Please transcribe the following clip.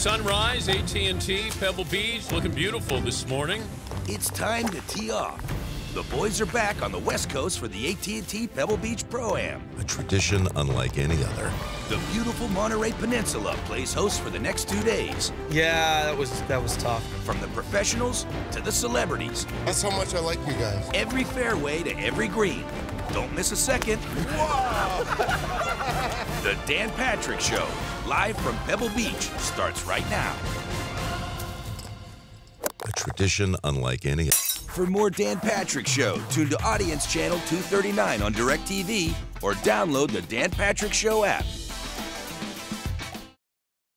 Sunrise, AT&T, Pebble Beach, looking beautiful this morning. It's time to tee off. The boys are back on the West Coast for the AT&T Pebble Beach Pro-Am. A tradition unlike any other. The beautiful Monterey Peninsula plays host for the next two days. Yeah, that was that was tough. From the professionals to the celebrities. That's how much I like you guys. Every fairway to every green. Don't miss a second. the Dan Patrick Show, live from Pebble Beach, starts right now. A tradition unlike any other. For more Dan Patrick Show, tune to Audience Channel 239 on DirecTV or download the Dan Patrick Show app.